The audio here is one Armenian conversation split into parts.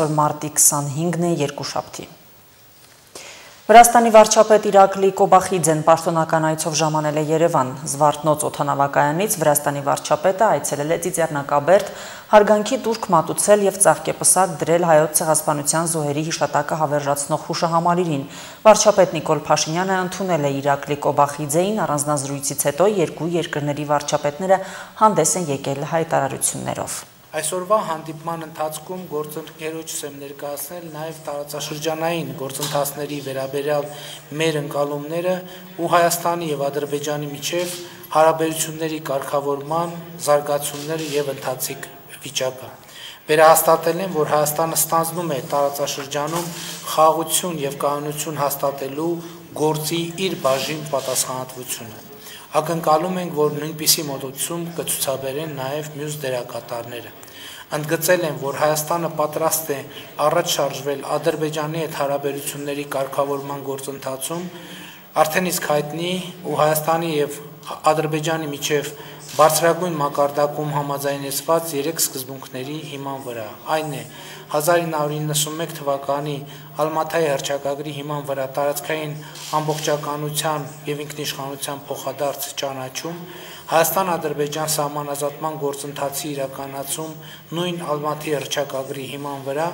այսօր մարտի 25-ն է երկուշաբթի։ Վրաստանի վարչապետ Իրակլի Կոբախիձեն պաշտոնական այցով ժամանել է Երևան։ Զվարթնոց օթանավակայանից Վրաստանի վարչապետը այցելել է Ծիծեռնակաբերդ, հարգանքի տուրք մատուցել եւ ծաղկեպսակ դրել հայոց ցեղասպանության զոհերի հիշատակը հավերժացնող հուշահամալիրին։ Վարչապետ Նիկոլ Փաշինյանը ընդունել է Իրակլի Կոբախիձեին առանձնազրույցից հետո երկու երկրների վարչապետները հանդես են եկել հայտարարություններով։ Այսօրվա հանդիպման ընթացքում գործընկերոջս եմ ներկայացնել նաև տարածաշրջանային գործընթացների վերաբերյալ մեր ընկալումները ու Հայաստանի եւ Ադրբեջանի միջև հարաբերությունների կարգավորման զարգացումները եւ ընթացիկ վիճակը։ Վերահաստատել են, որ Հայաստանը ստանձնում է տարածաշրջանում խաղաղություն եւ կայունություն հաստատելու գործի իր բաժին պատասխանատվությունը։ Ակնկալում ենք, որ նույնպիսի մոտեցում կցուցաբերեն նաև մյուս դերակատարները։ Ընդգծել են, որ Հայաստանը պատրաստ է առաջ շարժվել Ադրբեջանի հետ հարաբերությունների կարգավորման գործընթացում, արդեն իսկ հայտնի ու Հայաստանի եւ Ադրբեջանի միջև բարձրագույն մակարդակում համաձայնեցված երեք սկզբունքների հիման վրա։ Այն է 1991 թվականի Ալմաթայի հռչակագրի հիման վրա տարածքային ամբողջականության եւ ինքնիշխանության փոխադարձ ճանաչում, Հայաստան-Ադրբեջան սահմանազատման գործընթացի իրականացում նույն Ալմաթի հռչակագրի հիման վրա,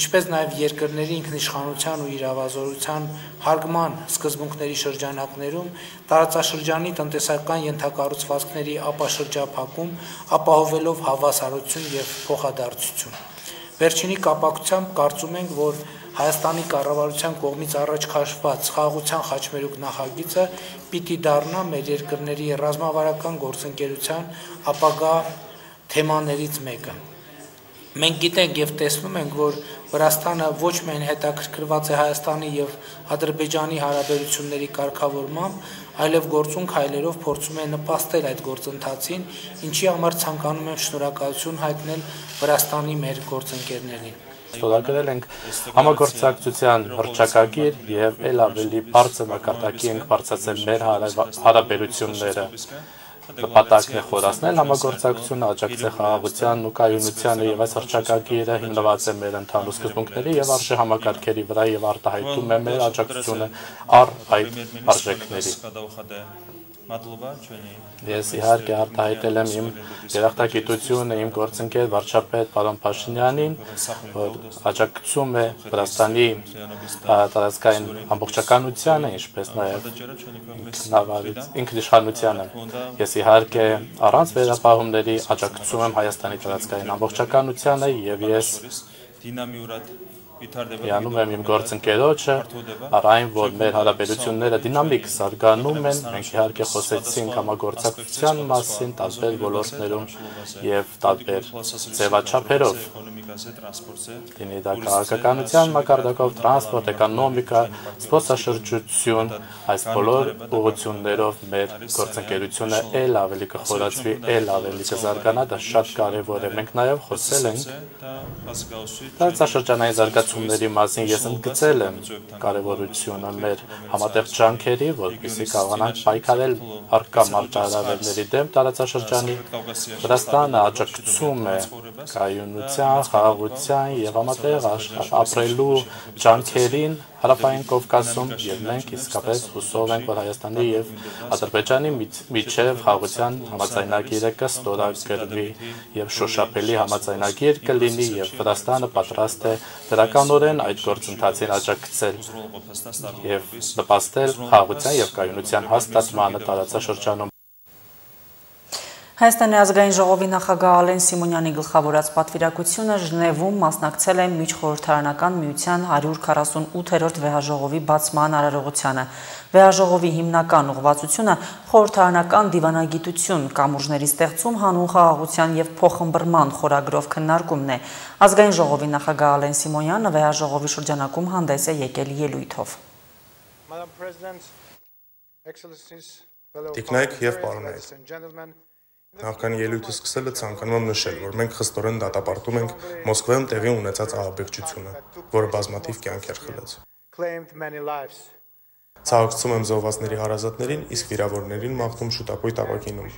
ինչպես նաև երկրների ինքնիշխանության ու իրավազորության հարգման սկզբունքների շրջանակներում տարածաշրջանի տնտեսական ենթակառուցվածքների ապաշրջափակում, ապահովելով հավասարություն եւ փոխադարձություն։ Վերջինի կապակցությամբ կարծում ենք, որ Հայաստանի կառավարության կողմից առաջ քաշված խաղաղության խաչմերուկ նախագիծը պիտի դառնա մեր երկրների ռազմավարական գործընկերության ապագա թեմաներից մեկը։ Մենք գիտենք եւ տեսնում ենք, որ Վրաստանը ոչ միայն հետաքրքրված է Հայաստանի եւ Ադրբեջանի հարաբերությունների կարգավորմամբ, այլև գործուն քայլերով փորձում է նպաստել այդ գործընթացին, ինչի համար ցանկանում եմ շնորհակալություն հայտնել Վրաստանի մեր գործընկերներին ստորագրել ենք համագործակցության հրճակագիր եւ ել ավելի բարձր մակարդակի ենք բարձրացել մեր հարաբերությունները նպատակն է խորացնել համագործակցությունը, աջակցել խաղաղության ու կայունությանը եւ այս հրճակագիրը հիմնված է մեր ընդհանուր սկզբունքների եւ արժե համակարգերի վրա եւ արտահայտում է մեր աջակցությունը առ այդ արժեքների։ Ես իհարկե արտահայտել եմ իմ երախտագիտությունը իմ գործընկեր վարչապետ պարոն Փաշինյանին, որ աջակցում է Վրաստանի տարածքային ամբողջականությանը, ինչպես նաև ինքնավարից ինքնիշխանությանը։ Ես իհարկե առանց վերապահումների աջակցում եմ Հայաստանի տարածքային ամբողջականությանը եւ ես Հիանում եմ իմ գործընկերոջը, առ այն, որ մեր հարաբերությունները դինամիկ զարգանում են, մենք իհարկե խոսեցինք համագործակցության մասին տարբեր ոլորտներում եւ տարբեր ձևաչափերով։ Լինի դա քաղաքականության մակարդակով, տրանսպորտ, էկոնոմիկա, զբոսաշրջություն, այս բոլոր ուղղություններով մեր գործընկերությունը ել ավելի կխորացվի, ել ավելի կզարգանա, դա շատ կարեւոր է։ Մենք նաեւ խոսել ենք տարածաշրջանային զարգացում զարգացումների մասին ես ընդգծել եմ կարևորությունը մեր համատեղ ջանքերի, որպեսզի կարողանանք պայքարել արկա մարտահրավերների դեմ տարածաշրջանի Վրաստանը աջակցում է կայունության, խաղաղության եւ համատեղ ապրելու ջանքերին Հարավային Կովկասում եւ մենք իսկապես հուսով ենք, որ Հայաստանի եւ Ադրբեջանի միջև խաղաղության համաձայնագիրը կստորագրվի եւ շոշափելի համաձայնագիր կլինի եւ Վրաստանը պատրաստ է դրականորեն այդ գործընթացին աջակցել եւ նպաստել խաղաղության եւ կայունության հաստատմանը տարածաշրջանում Հայաստանի ազգային ժողովի նախագահ Ալեն Սիմոնյանի գլխավորած պատվիրակությունը Ժնևում մասնակցել է միջխորհրդարանական միության 148-րդ վեհաժողովի բացման արարողությանը։ Վեհաժողովի հիմնական ուղղվածությունը խորհրդարանական դիվանագիտություն, կամուրջների ստեղծում հանուն խաղաղության եւ փոխմբռնման խորագրով քննարկումն է։ Ազգային ժողովի նախագահ Ալեն Սիմոնյանը վեհաժողովի շրջանակում հանդես է եկել ելույթով։ Տիկնայք եւ պարոնայք Նախքան ելույթը սկսելը ցանկանում եմ նշել, որ մենք խստորեն դատապարտում ենք Մոսկվայում տեղի ունեցած ահաբեկչությունը, որը բազմաթիվ կյանքեր խլեց։ Ցավակցում եմ զոհվածների հարազատներին, իսկ վիրավորներին մաղթում շուտապույտ ապակինում։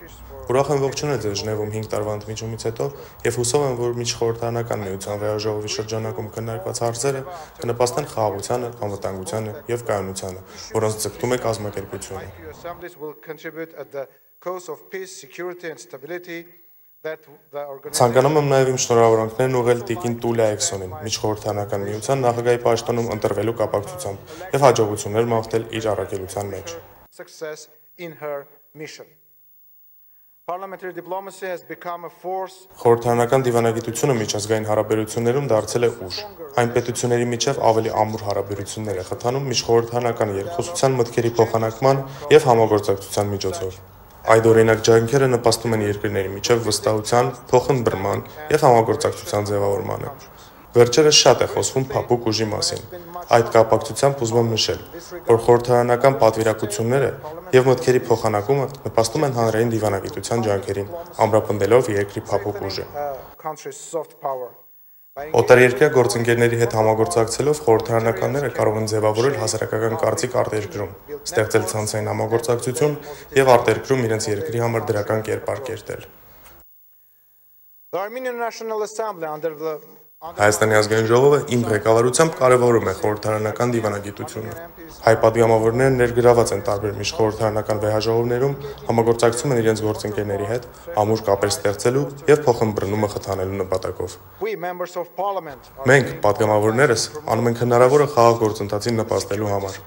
Ուրախ եմ ողջունել ձեզ Ժնևում 5 տարվա ընդմիջումից հետո եւ հուսով եմ, որ միջխորհրդարանական միության վեաժողովի շրջանակում քննարկված հարցերը կնպաստեն խաղաղությանը, անվտանգությանը եւ կայունությանը, որոնց ձգտում է կազմակերպությունը։ Ցանկանում եմ նաև իմ շնորհավորանքներն ուղղել Տիկին Տուլիա Էքսոնին, միջխորհրդարանական միության նախագահի պաշտոնում ընտրվելու կապակցությամբ եւ հաջողություններ մաղթել իր առաքելության մեջ։ Խորհրդարանական դիվանագիտությունը միջազգային հարաբերություններում դարձել է ուժ։ Այն պետությունների միջև ավելի ամուր հարաբերություններ է խթանում միջխորհրդարանական երկխոսության մտքերի փոխանակման եւ համագործակցության միջոցով։ Այդ օրինակ ջանքերը նպաստում են երկրների միջև վստահության, փոխընդրման եւ համագործակցության ձևավորմանը։ Վերջերս շատ է խոսվում փափուկ ուժի մասին։ Այդ կապակցությամբ ուզում եմ նշել, որ խորհրդարանական պատվիրակությունները եւ մտքերի փոխանակումը նպաստում են հանրային դիվանագիտության ջանքերին, ամրապնդելով երկրի փափուկ ուժը։ Օտարերկրյա գործընկերների հետ համագործակցելով խորհրդարանականները կարող են ձևավորել հասարակական կարծիք արտերկրում, ստեղծել ցանցային համագործակցություն եւ արտերկրում իրենց երկրի համար դրական կերպար կերտել։ The Armenian National Assembly under the Հայաստանի ազգային ժողովը իմ ղեկավարությամբ կարևորում է խորհրդարանական դիվանագիտությունը։ Հայ падգամավորները ներգրաված են տարբեր միջ խորհրդարանական վեհաժողովներում, համագործակցում են իրենց գործընկերների հետ, ամուր կապեր ստեղծելու եւ փոխըմբռնումը խթանելու նպատակով։ Մենք падգամավորներս անում ենք հնարավորը խաղաղ գործընթացին նպաստելու համար։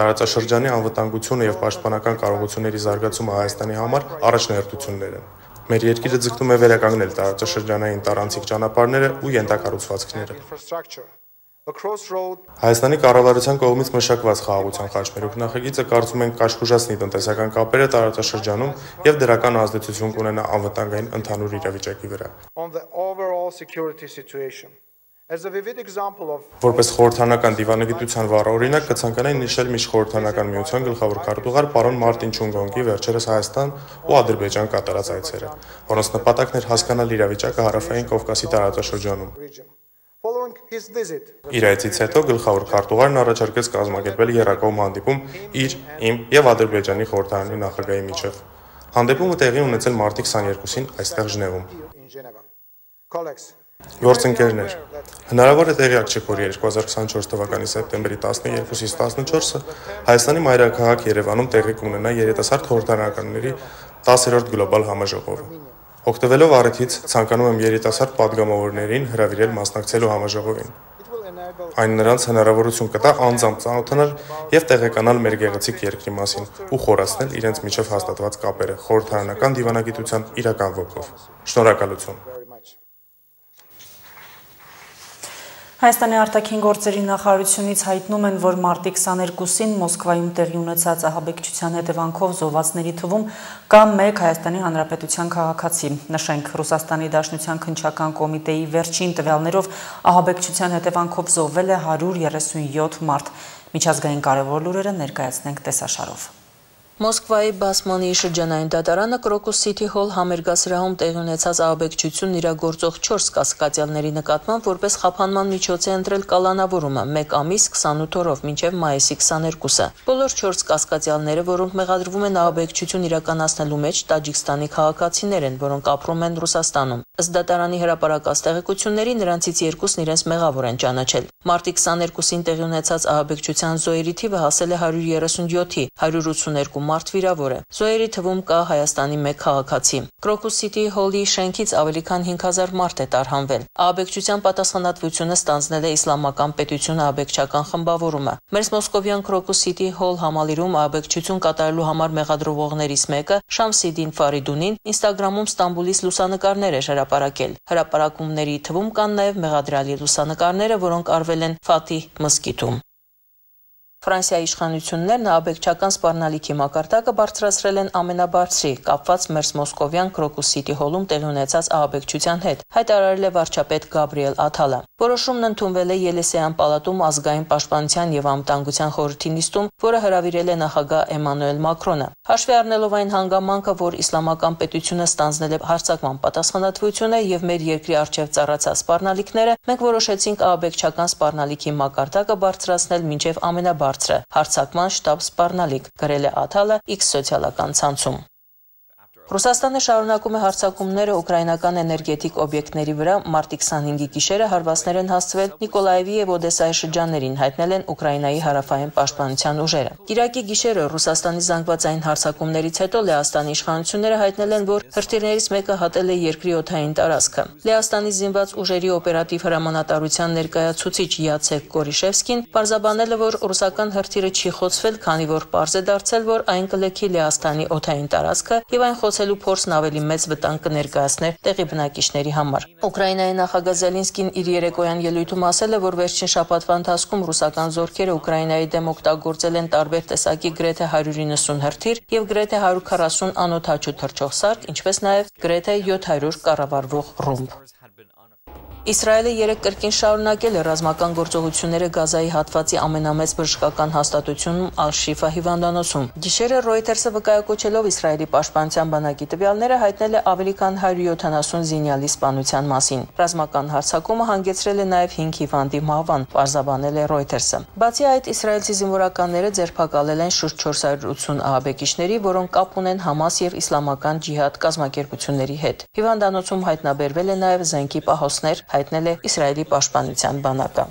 Տարածաշրջանի անվտանգությունը եւ պաշտպանական կարողությունների զարգացումը Հայաստանի համար առաջնահերթություններ են։ Մեր երկիրը ձգտում է վերականգնել տարածաշրջանային տարանցիկ ճանապարհները ու յենթակառուցվածքները։ Հայաստանի կառավարության կողմից մշակված խաղաղության խաչմերուկ նախագիծը կարծում ենք կաշխուժացնի տնտեսական կապերը տարածաշրջանում եւ դրական ազդեցություն կունենա անվտանգային ընդհանուր իրավիճակի վրա։ Որպես խորհրդանական դիվանագիտության վառ օրինակ կցանկանայի նշել միջխորհրդանական միության գլխավոր քարտուղար պարոն Մարտին Չունգոնգի վերջերս Հայաստան ու Ադրբեջան կատարած այցերը, որոնց նպատակն էր հասկանալ իրավիճակը հարավային Կովկասի տարածաշրջանում։ Իր այցից հետո գլխավոր քարտուղարն առաջարկեց կազմակերպել երակողմ հանդիպում իր, իմ եւ Ադրբեջանի խորհրդարանի նախագահի միջև։ Հանդիպումը տեղի ունեցել մարտի 22-ին այստեղ Ժնևում։ Գործընկերներ, հնարավոր է տեղյակ չեք, որ 2024 թվականի սեպտեմբերի 12-ից 14-ը Հայաստանի մայրաքաղաք Երևանում տեղի կունենա երիտասարդ խորհրդարանականների 10-րդ գլոբալ համաժողովը։ Օգտվելով առիթից ցանկանում եմ երիտասարդ падգամավորներին հրավիրել մասնակցելու համաժողովին։ Այն նրանց հնարավորություն կտա անձամբ ծանոթանալ եւ տեղեկանալ մեր գեղեցիկ երկրի մասին ու խորացնել իրենց միջև հաստատված կապերը խորհրդարանական դիվանագիտության իրական ոգով։ Շնորհակալություն։ Հայաստանի արտաքին գործերի նախարարությունից հայտնում են, որ մարտի 22-ին Մոսկվայում տեղի ունեցած ահաբեկչության հետևանքով զոհվածների թվում կա մեկ Հայաստանի Հանրապետության քաղաքացի։ Նշենք, Ռուսաստանի Դաշնության քնչական կոմիտեի վերջին տվյալներով ահաբեկչության հետևանքով զոհվել է 137 մարդ։ Միջազգային կարևոր լուրերը ներկայացնենք տեսաշարով։ Մոսկվայի Բասմանի շրջանային դատարանը Crocus City Hall համերգասրահում տեղի ունեցած ահաբեկչությունն իրագործող 4 կասկածյալների նկատմամբ որպես խափանման միջոց է ընտրել կալանավորումը 1 ամիս 28 օրով մինչև մայիսի 22-ը։ Բոլոր 4 կասկածյալները, որոնք մեղադրվում են ահաբեկչություն իրականացնելու մեջ, Տաջիկստանի քաղաքացիներ են, որոնք ապրում են Ռուսաստանում։ Ըստ դատարանի հրապարակած տեղեկությունների նրանցից երկուսն իրենց մեղավոր են ճանաչել։ Մարտի 22-ին տեղի ունեցած ահաբեկչության զոհերի թիվը հասել է 137-ի, 182 մարդ վիրավոր է։ Զոհերի թվում կա Հայաստանի մեկ քաղաքացի։ Crocus City Hall-ի շենքից ավելի քան 5000 մարդ է տարհանվել։ Աբեկչության պատասխանատվությունը ստանձնել է Իսլամական պետություն աբեկչական խմբավորումը։ Մեր Մոսկովյան Crocus City Hall համալիրում աբեկչություն կատարելու համար մեղադրվողներից մեկը Շամսիդին Ֆարիդունին Instagram-ում Ստամբուլից լուսանկարներ է հրապարակել։ Հրապարակումների թվում կան նաև մեղադրյալի լուսանկարները, որոնք արվել են Ֆաթիհ մզկիթում։ Ֆրանսիայի իշխանություններն աբեկչական սպառնալիքի մակարդակը բարձրացրել են ամենաբարձրի, կապված մերս Մոսկովյան Crocus City Hall-ում տեղի ունեցած ահաբեկչության հետ, հայտարարել է վարչապետ Գաբրիել Աթալը։ Որոշումն ընդունվել է Ելիսեյան պալատում ազգային պաշտպանության եւ անվտանգության խորհրդի նիստում, որը հրավիրել է նախագահ Էմանուել Մակրոնը։ Հաշվի առնելով այն հանգամանքը, որ իսլամական պետությունը ստանձնել է հարցակման պատասխանատվությունը եւ մեր երկրի արչեւ ծառացած սպառնալիքները, մենք որոշեցինք ահաբեկչական սպառնալիքի մակարդակը բարձրացնել մինչեւ ամենաբարձր բարձր է։ Հարցակման շտաբ սպառնալիք, գրել է Աթալը X սոցիալական ցանցում։ Ռուսաստանը շարունակում է հարձակումները ուկրաինական էներգետիկ օբյեկտների վրա մարտի 25-ի գիշերը հարվածներ են հասցվել Նիկոլաևի եւ Օդեսայի շրջաններին, հայտնել են Ուկրաինայի հարավային պաշտպանության ուժերը։ Կիրակի գիշերը Ռուսաստանի զանգվածային հարձակումներից հետո Լեհաստանի իշխանությունները հայտնել են, որ հրթիռներից մեկը հատել է երկրի օթային տարածքը։ Լեհաստանի զինված ուժերի օպերատիվ հրամանատարության ներկայացուցիչ Յացեկ Կորիշևսկին պարզաբանել է, որ ռուսական հրթիռը չի խոցվել, քանի որ պարզ է դարձել, որ այն կլեքի Լեհաստանի օթային տարածքը եւ այն խոց ստեղծելու փորձն ավելի մեծ վտանգ կներկայացներ տեղի բնակիչների համար։ Ուկրաինայի նախագահ Զելինսկին իր երեկոյան ելույթում ասել է, որ վերջին շաբաթվա ընթացքում ռուսական զորքերը Ուկրաինայի դեմ օգտագործել են տարբեր տեսակի գրեթե 190 հրթիռ եւ գրեթե 140 անօթաչու թռչող սարք, ինչպես նաեւ գրեթե 700 կառավարվող ռումբ։ Իսրայելը երեք կրկին շարունակել է ռազմական գործողությունները Գազայի հատվածի ամենամեծ բժշկական հաստատությունում Ալ-Շիֆա հիվանդանոցում։ Գիշերը Reuters-ը վկայակոչելով Իսրայելի պաշտպանության բանակի տվյալները հայտնել է ավելի քան 170 զինյալի սպանության մասին։ Ռազմական հարձակումը հանգեցրել է նաև 5 հիվանդի մահվան, պարզաբանել է Reuters-ը։ Բացի այդ, իսրայելցի զինվորականները ձերբակալել են շուրջ 480 ահաբեկիչների, որոնք կապ ունեն Համաս եւ Իսլամական ջիհադ կազմակերպությունների հետ։ Հիվանդանոցում հայտնաբերվել է նաև զենքի պահոսներ, հայտնել է Իսրայելի պաշտպանության բանակը։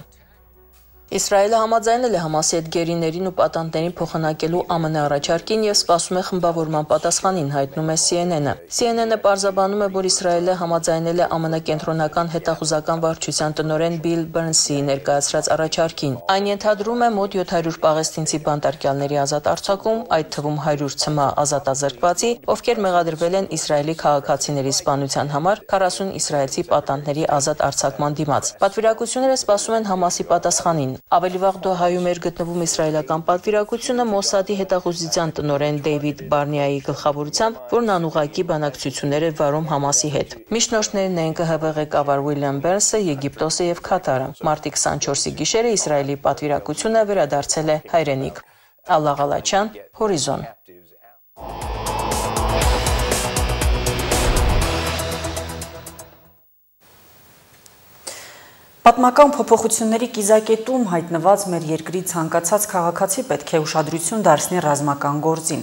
Իսրայելը համաձայնել է Համասի հետ գերիներին ու պատանդներին փոխանակելու ԱՄՆ առաջարկին եւ սպասում է խմբավորման պատասխանին, հայտնում է CNN-ը։ CNN-ը պարզաբանում է, որ Իսրայելը համաձայնել է ԱՄՆ կենտրոնական հետախուզական վարչության տնօրեն Բիլ Բըրնսի ներկայացրած առաջարկին։ Այն ենթադրում է մոտ 700 պաղեստինցի բանտարկյալների ազատ արձակում, այդ թվում 100 ցմա ազատազրկվածի, ովքեր մեղադրվել են Իսրայելի քաղաքացիների սպանության համար 40 իսրայելցի պատանդների ազատ արձակման դիմաց։ Պատվիրակությունները սպասում են Համասի պատասխանին։ Ավելի վաղ Դոհայում էր գտնվում իսրայելական պատվիրակությունը Մոսադի հետախուզության տնօրեն Դեյվիդ Բարնիայի գլխավորությամբ, որն անուղակի բանակցություններ էր վարում Համասի հետ։ Միջնորդներն են ԿՀՎ ղեկավար Ուիլյամ Բերնսը, Եգիպտոսը եւ Քաթարը։ Մարտի 24-ի գիշերը Իսրայելի պատվիրակությունը վերադարձել է հայրենիք։ Ալլա Ղալաչյան, Հորիզոն։ Պատմական փոփոխությունների կիզակետում հայտնված մեր երկրի ցանկացած քաղաքացի պետք է ուշադրություն դարձնի ռազմական գործին։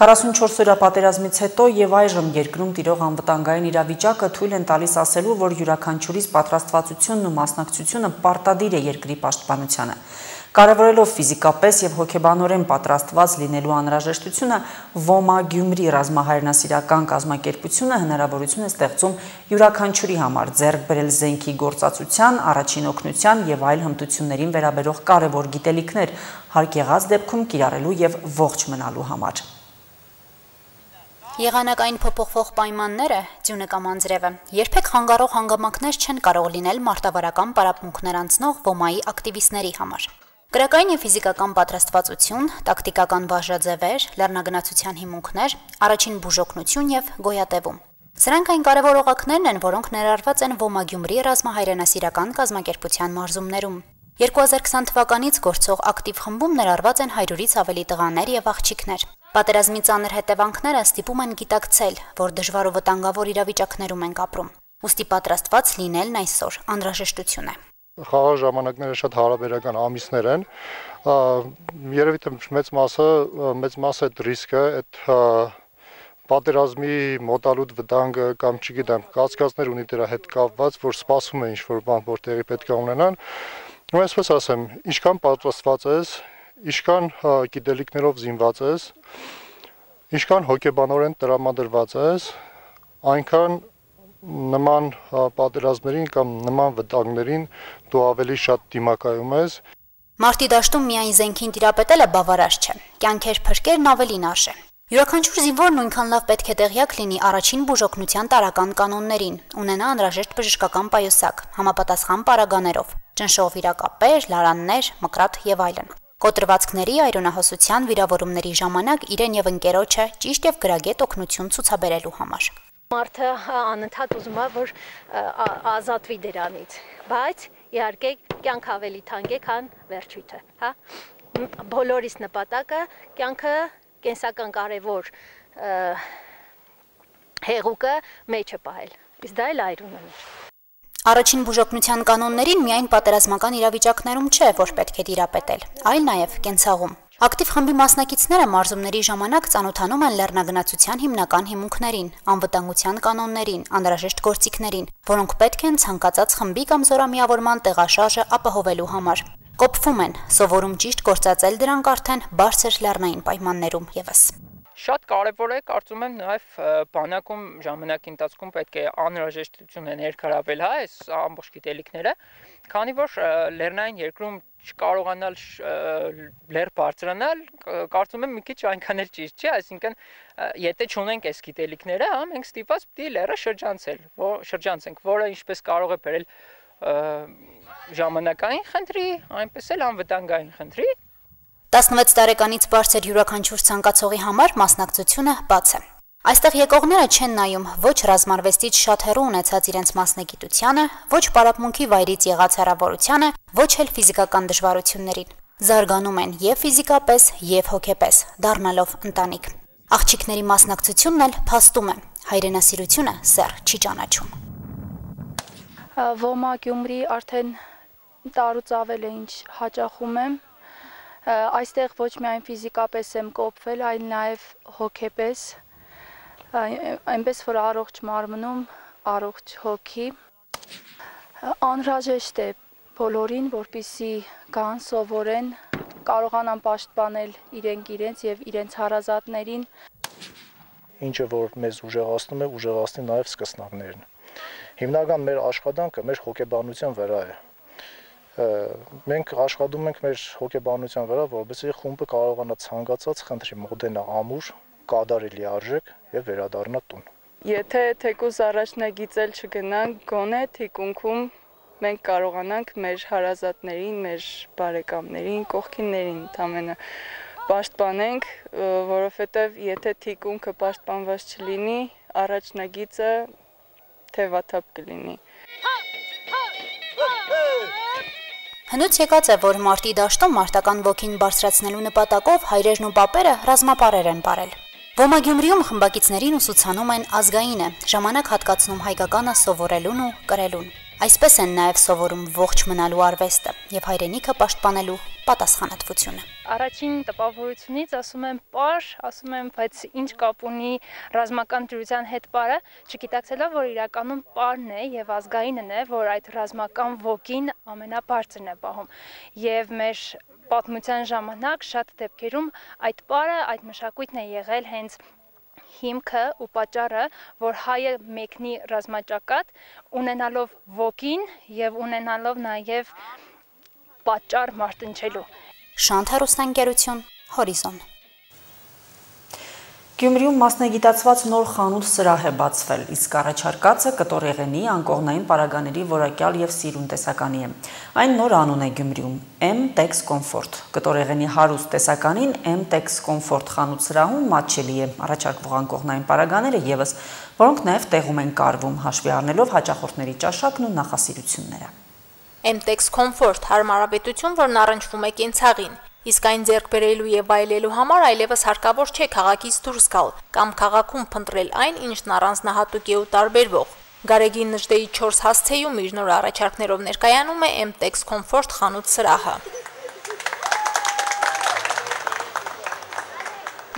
44 օրյա պատերազմից հետո եւ այժմ երկրում տիրող անվտանգային իրավիճակը թույլ են տալիս ասելու, որ յուրաքանչյուրիս պատրաստվածությունն ու մասնակցությունը պարտադիր է երկրի պաշտպանությանը։ Կարևորելով ֆիզիկապես եւ հոգեբանորեն պատրաստված լինելու անհրաժեշտությունը, ՈՄԱ Գյումրի ռազմահայրենասիրական կազմակերպությունը հնարավորություն է ստեղծում յուրաքանչյուրի համար ձեռք բերել զենքի գործածության, առաջին օգնության եւ այլ հմտություններին վերաբերող կարևոր գիտելիքներ, հարկ եղած դեպքում կիրառելու եւ ողջ մնալու համար։ Եղանակային փոփոխվող պայմանները, ձյունը կամ անձրևը, երբեք խանգարող հանգամանքներ չեն կարող լինել մարտավարական պարապմունքներ անցնող ՈՄԱ-ի ակտիվիստների համար։ Գրակային եւ ֆիզիկական պատրաստվածություն, տակտիկական բաժաձևեր, լեռնագնացության հիմունքներ, առաջին բուժօգնություն եւ գոյատևում։ Սրանք այն կարևոր օղակներն են, որոնք ներառված են ՈՄԱ Գյումրի ռազմահայրենասիրական կազմակերպության մարզումներում։ 2020 թվականից գործող ակտիվ խմբում ներառված են 100-ից ավելի տղաներ եւ աղջիկներ։ Պատերազմի ծանր հետևանքները ստիպում են գիտակցել, որ դժվար ու վտանգավոր իրավիճակներում ենք ապրում։ Ոստի պատրաստված լինելն այսօր անհրաժեշտություն է խաղաղ ժամանակները շատ հարաբերական ամիսներ են երևի թե մեծ մասը մեծ մասը այդ ռիսկը այդ պատերազմի մոտալուտ վտանգը կամ չգիտեմ կասկածներ ունի դրա հետ կապված որ սպասում է ինչ որ բան որ տեղի պետք է ունենան ու այսպես ասեմ ինչքան պատրաստված ես ինչքան գիտելիքներով զինված ես ինչքան հոգեբանորեն տրամադրված ես այնքան նման պատերազմներին կամ նման վտանգներին դու ավելի շատ դիմակայում ես Մարտի դաշտում միայն զենքին տիրապետելը բավարար չէ։ Կյանքեր փրկերն ավելին արժե։ Յուրաքանչյուր զինվոր նույնքան լավ պետք է տեղյակ լինի առաջին բուժօգնության տարական կանոններին, ունենա անհրաժեշտ բժշկական պայուսակ, համապատասխան պարագաներով, ճնշող վիրակապեր, լարաններ, մկրատ եւ այլն։ Կոտրվածքների այրոնահոսության վիրավորումների ժամանակ իրեն եւ ընկերոջը ճիշտ եւ գրագետ օգնություն ցուցաբերելու համար մարդը անընդհատ ուզում է որ ազատվի դրանից բայց իհարկե կյանք ավելի թանկ է քան վերջույթը հա բոլորիս նպատակը կյանքը կենսական կարևոր հեղուկը մեջը պահել իսկ դա էլ այրունն է Առաջին բուժօգնության կանոններին միայն պատերազմական իրավիճակներում չէ, որ պետք է դիրապետել, այլ նաև կենցաղում։ Ակտիվ խմբի մասնակիցները մարզումների ժամանակ ծանոթանում են լեռնագնացության հիմնական հիմունքներին, անվտանգության կանոններին, անհրաժեշտ գործիքներին, որոնք պետք են ցանկացած խմբի կամ զորամիավորման տեղաշարժը ապահովելու համար։ Կոփվում են, սովորում ճիշտ գործածել դրանք արդեն բարձր լեռնային պայմաններում եւս։ Շատ կարևոր է, կարծում եմ, նաև բանակում ժամանակի ընթացքում պետք է անհրաժեշտություն է ներկայացվել, հա, այս ամբողջ գիտելիքները, քանի որ լեռնային երկրում չկարողանալ լեր բարձրանալ, կարծում եմ մի քիչ այնքան էլ ճիշտ չէ, այսինքն եթե չունենք այս գիտելիքները, հա, մենք ստիպված պիտի լերը շրջանցել, որ շրջանցենք, որը ինչպես կարող է բերել ժամանակային խնդրի, այնպես էլ անվտանգային խնդրի, 16 տարեկանից բարձր յուրաքանչյուր ցանկացողի համար մասնակցությունը բաց է։ Այստեղ եկողները չեն նայում ոչ ռազմարվեստից շատ հեռու ունեցած իրենց մասնագիտությանը, ոչ պարապմունքի վայրից եղած հեռավորությանը, ոչ էլ ֆիզիկական դժվարություններին։ Զարգանում են եւ ֆիզիկապես, եւ հոգեպես, դառնալով ընտանիք։ Աղջիկների մասնակցությունն էլ փաստում է։ Հայրենասիրությունը սեր չի ճանաչում։ Ոմա Գյումրի արդեն տարուց ավել է ինչ հաճախում եմ այստեղ ոչ միայն ֆիզիկապես եմ կոփվել, այլ նաև հոգեպես, այնպես որ առողջ մարմնում, առողջ հոգի անհրաժեշտ է բոլորին, որպիսի գան սովորեն, կարողանան պաշտպանել իրենք իրենց եւ իրենց հարազատներին։ Ինչը որ մեզ ուժեղացնում է, ուժեղացնի նաև սկսնակներն։ Հիմնական մեր աշխատանքը մեր հոգեբանության վրա է մենք աշխատում ենք մեր հոգեբանության վրա, որովհետեւ խումբը կարողանա ցանկացած խնդրի մոտենա ամուր, կադարելի արժեք եւ վերադառնա տուն։ Եթե թեկուզ առաջնագիծել չգնանք, գոնե թիկունքում մենք կարողանանք մեր հարազատներին, մեր բարեկամներին, կողքիններին ընդամենը պաշտպանենք, որովհետև եթե թիկունքը պաշտպանված չլինի, առաջնագիծը թևաթափ կլինի։ Հնուց եկած է, որ մարտի դաշտում մարտական ոգին բարձրացնելու նպատակով հայրերն ու պապերը ռազմապարեր են ապարել։ Ոմա Գյումրիում խմբակիցներին ուսուցանում են ազգայինը, ժամանակ հատկացնում հայկականը սովորելուն ու կրելուն։ Այսպես են նաև սովորում ողջ մնալու արվեստը եւ հայրենիքը պաշտպանելու պատասխանատվությունը։ Առաջին տպավորությունից ասում եմ պար, ասում եմ, բայց ինչ կապ ունի ռազմական դրության հետ պարը, չգիտակցելով, որ իրականում պարն է եւ ազգայինն է, որ այդ ռազմական ոգին ամենաբարձրն է պահում։ Եվ մեր պատմության ժամանակ շատ դեպքերում այդ պարը, այդ մշակույթն է եղել հենց հիմքը ու պատճառը, որ հայը մեկնի ռազմաճակատ, ունենալով ոգին եւ ունենալով նաեւ պատճառ մարտնչելու։ Շանթ հեռուստանգերություն Հորիզոն Գյումրիում մասնագիտացված նոր խանութ սրահ է բացվել, իսկ առաջարկածը կտորեղենի, անկողնային պարագաների որակյալ եւ սիրուն տեսականի է։ Այն նոր անուն է Գյումրիում՝ M-Tex Comfort։ Կտորեղենի հարուստ տեսականին M-Tex Comfort խանութ սրահում մատչելի է առաջարկվող անկողնային պարագաները եւս, որոնք նաեւ տեղում են կարվում, հաշվի առնելով հաճախորդների ճաշակն ու նախասիրությունները։ M-Tex Comfort հարմարավետություն, որն առնչվում է կենցաղին, Իսկ այն ձեռք բերելու եւ վայելելու համար այլևս հարկավոր չէ քաղաքից դուրս գալ կամ քաղաքում փնտրել այն, ինչն առանձնահատուկ է ու տարբերվող։ Գարեգին Նժդեի 4 հասցեում իր նոր առաջարկներով ներկայանում է M-Tex Comfort խանութ սրահը։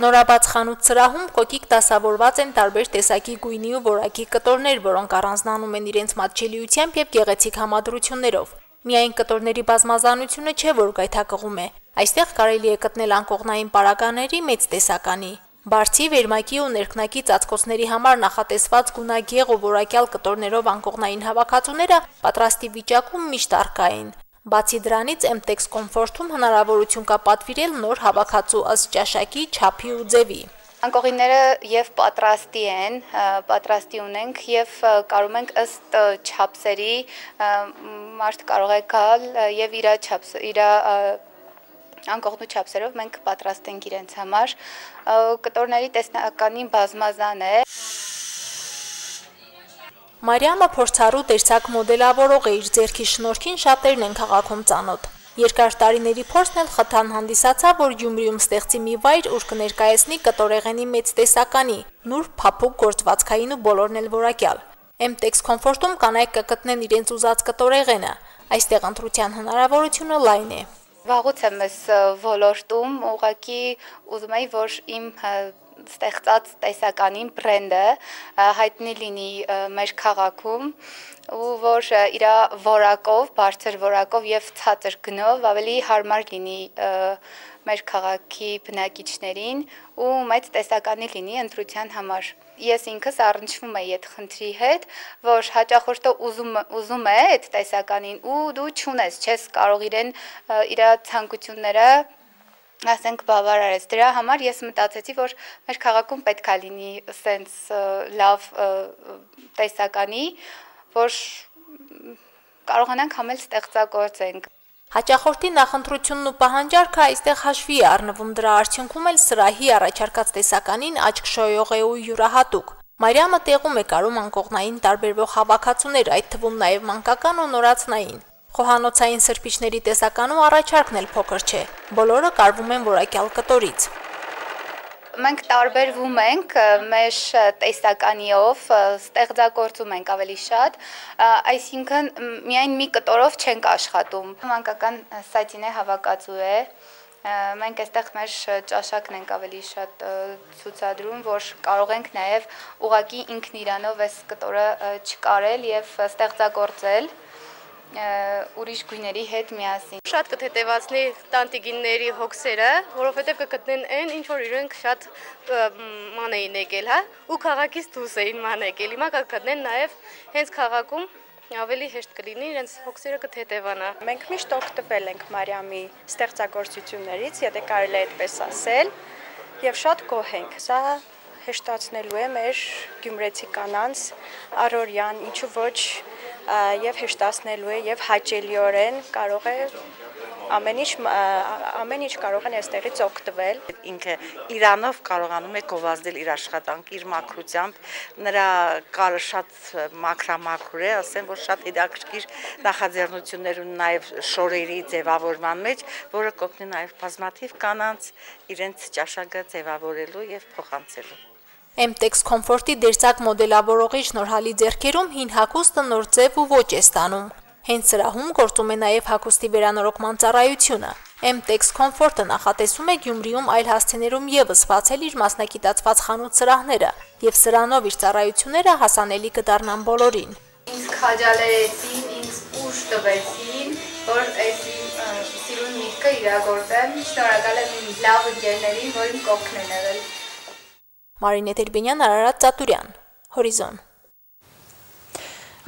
Նորաբաց խանութ սրահում կոկիկ դասավորված են տարբեր տեսակի գույնի ու որակի կտորներ, որոնք առանձնանում են իրենց մատչելիությամբ եւ գեղեցիկ համադրություններով։ Միայն կտորների բազմազանությունը չէ, որ գայթակղում է։ Այստեղ կարելի է գտնել անկողնային պարագաների մեծ տեսականի։ Բարձի, վերմակի ու ներքնակի ծածկոցների համար նախատեսված գունագեղ ու որակյալ կտորներով անկողնային հավաքածուները պատրաստի վիճակում միշտ արկա են։ Բացի դրանից M-Tex Comfort-ում հնարավորություն կա պատվիրել նոր հավաքածու ըստ ճաշակի, չափի ու ձևի։ Անկողինները եւ պատրաստի են, պատրաստի ունենք եւ կարում ենք ըստ չափսերի մարդ կարող է գալ եւ իր չափս իր անկողնու չափսերով մենք պատրաստենք իրենց համար կտորների տեսնականին բազմազան է Մարիամը փորձառու դերցակ մոդելավորող է իր ձեռքի շնորհքին շատերն են քաղաքում ծանոթ։ Երկար տարիների փորձն էլ խթան հանդիսացավ, որ Գյումրիում ստեղծի մի վայր, ուր կներկայացնի կտորեղենի մեծ տեսականի, նուրբ փափուկ գործվածքային ու բոլորն էլ որակյալ։ MTEX Comfort-ում կանայք կգտնեն իրենց ուզած կտորեղենը։ Այստեղ ընտրության հնարավորությունը լայն է։ Վաղուց եմ ես ոլորտում, ուղղակի ուզում եի, որ իմ ստեղծած տեսականին բրենդը հայտնի լինի մեր քաղաքում ու որ իր որակով, բարձր որակով եւ ցածր գնով ավելի հարմար լինի մեր քաղաքի բնակիչներին ու մեծ տեսականի լինի ընտրության համար։ Ես ինքս առնչվում եմ այդ խնդրի հետ, որ հաճախորդը ուզում ուզում է այդ տեսականին ու դու ճունես, չես կարող իրեն իր ցանկությունները ասենք բավարարես։ Դրա համար ես մտածեցի, որ մեր քաղաքում պետքա լինի սենց լավ տեսականի, որ կարողանանք համել ստեղծագործենք։ Հաճախորդի նախընտրությունն ու պահանջարկը այստեղ հաշվի է առնվում դրա արդյունքում էլ սրահի առաջարկած տեսականին աչք շոյող է ու յուրահատուկ։ Մարիամը տեղում է կարում անկողնային տարբերվող հավաքածուներ, այդ թվում նաև մանկական ու նորածնային։ Խոհանոցային սրբիչների տեսականու առաջարկն էլ փոքր չէ։ Բոլորը կարվում են որակյալ կտորից մենք տարբերվում ենք մեր տեսականիով, ստեղծագործում ենք ավելի շատ, այսինքն միայն մի կտորով չենք աշխատում։ Մանկական սայթին է հավաքածու է, մենք այստեղ մեր ճաշակն ենք ավելի շատ ցուցադրում, որ կարող ենք նաև ուղակի ինքն իրանով այս կտորը չկարել եւ ստեղծագործել ուրիշ գույների հետ միասին։ Շատ կթեթևացնի տանտիգինների հոգսերը, որովհետև կգտնեն այն, ինչ որ իրենք շատ ման էին եկել, հա, ու քաղաքից դուրս էին ման եկել։ Հիմա կգտնեն նաև հենց քաղաքում ավելի հեշտ կլինի իրենց հոգսերը կթեթևանա։ Մենք միշտ օգտվել ենք Մարիամի ստեղծագործություններից, եթե կարելի է այդպես ասել, եւ շատ գոհ ենք։ Սա հեշտացնելու է մեր գյումրեցի կանանց առօրյան, ինչու ոչ եւ հեշտացնելու է եւ հաճելիորեն կարող է ամեն ինչ ամեն ինչ կարող են այստեղից օգտվել ինքը Իրանով կարողանում է գովազդել իր աշխատանքը իր մաքրությամբ նրա կարը շատ մաքրամաքուր է ասեմ որ շատ հետաքրքիր նախաձեռնություններ ունի նաև շորերի ձևավորման մեջ որը կօգնի նաև բազմաթիվ կանանց իրենց ճաշակը ձևավորելու եւ փոխանցելու MTEX Comfort-ի դերձակ մոդելավորողի շնորհալի ձեռքերում հին հագուստը նոր ձև ու ոճ է ստանում։ Հենց սրահում գործում է նաև հագուստի վերանորոգման ծառայությունը։ MTEX Comfort-ը նախատեսում է Գյումրիում այլ հասցեներում եւս բացել իր մասնակիտացված խանութ սրահները եւ սրանով իր ծառայությունները հասանելի կդառնան բոլորին։ Ինձ քաջալերեցին, ինձ ուժ տվեցին, որ այս իմ սիրուն միտքը իրագործեմ։ Շնորհակալ եմ լավ ընկերներին, որ իմ կողքն են եղել։ Մարինե Տերբենյան, Արարատ Ծատուրյան, Հորիզոն։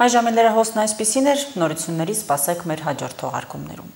Այժմ լրահոսն այսպեսին էր, նորությունների սպասեք մեր հաջորդ թողարկումներում։